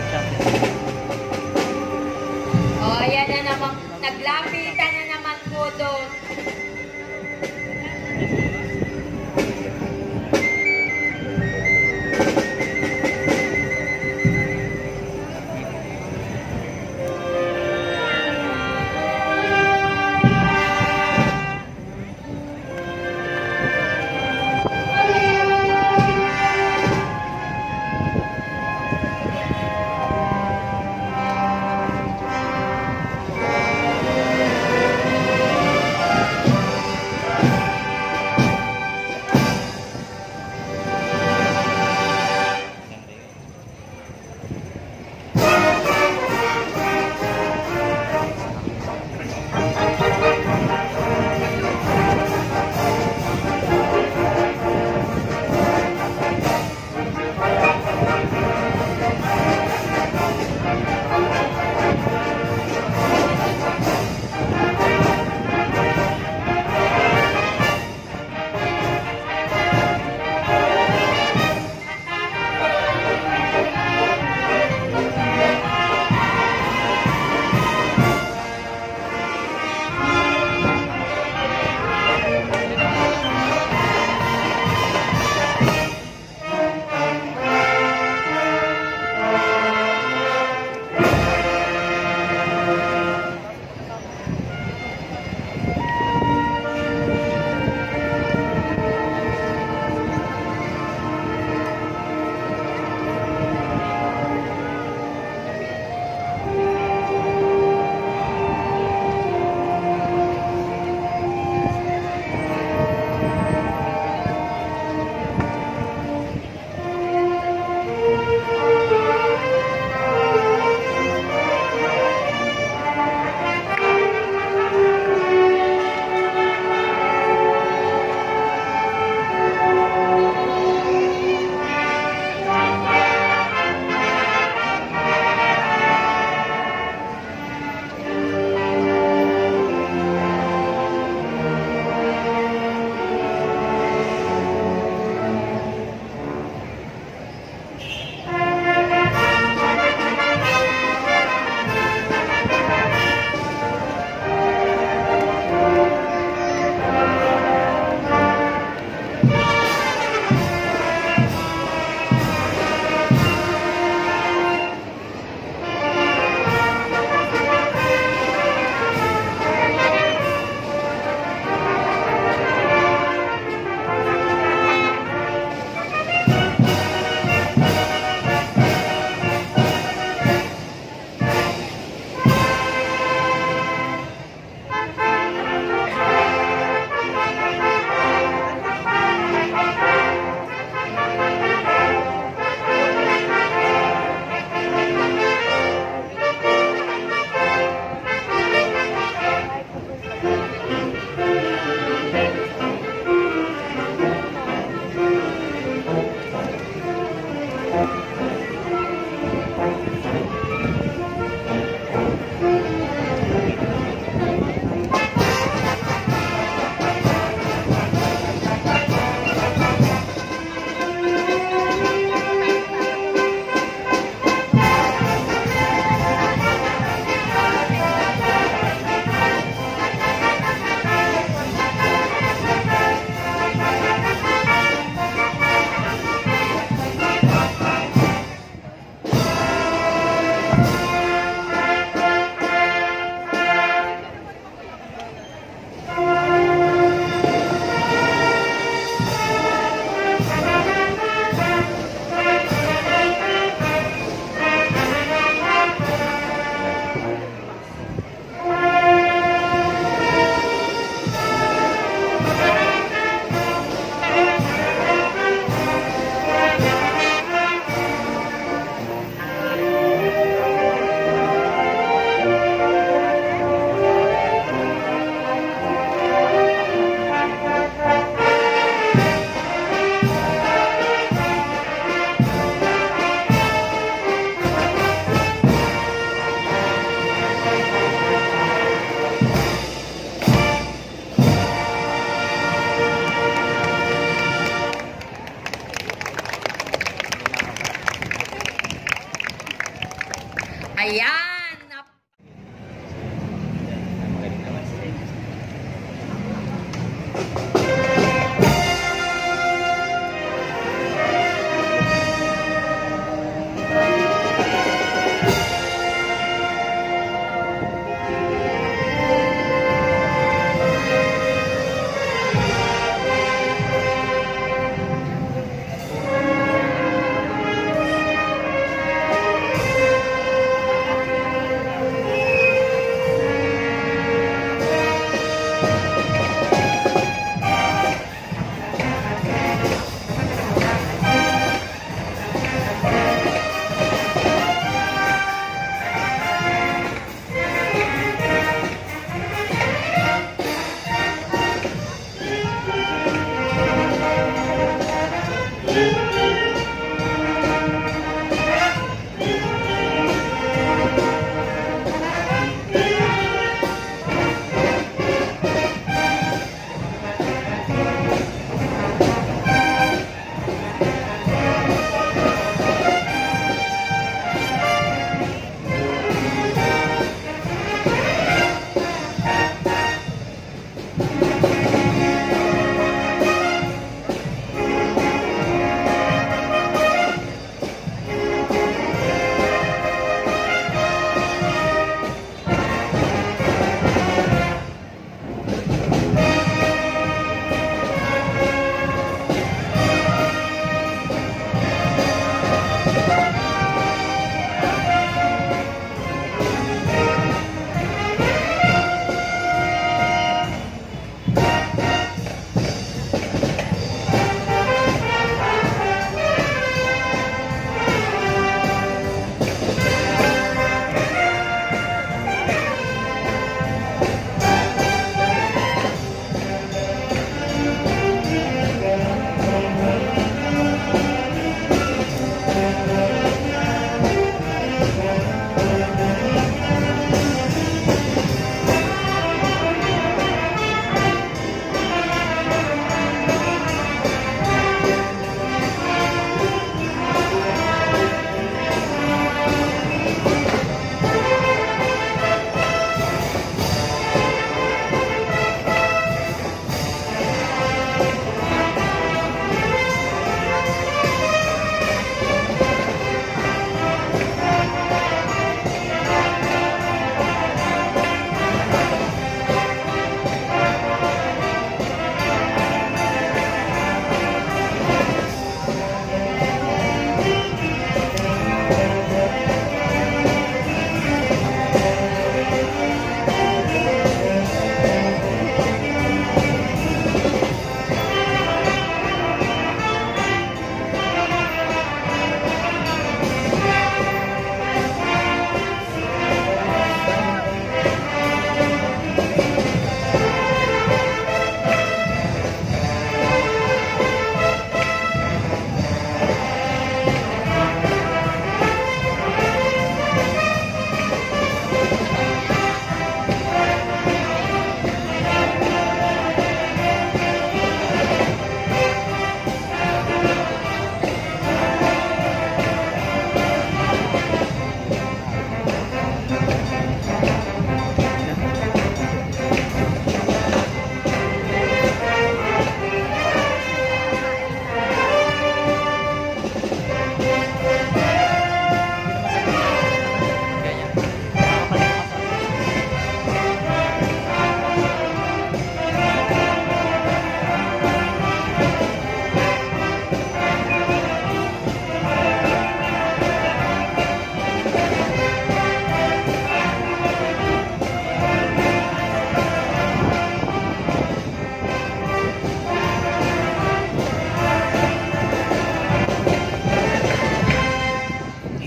Olympic champion. Oh, ayan na naman. Naglapitan na naman po doon.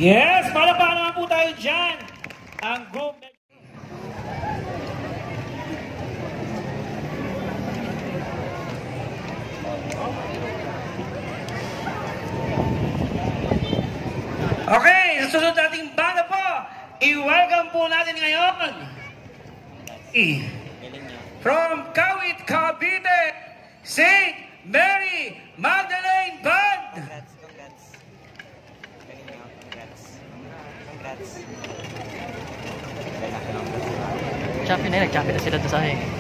Yes, palapakan naman po tayo dyan. Ang group Okay, sa sunod nating banda po, i-welcome po natin ngayon i- from Kawit, Cavite, St. Mary Magdalene Band. Chopin na, nag-chopin na sila doon sa akin.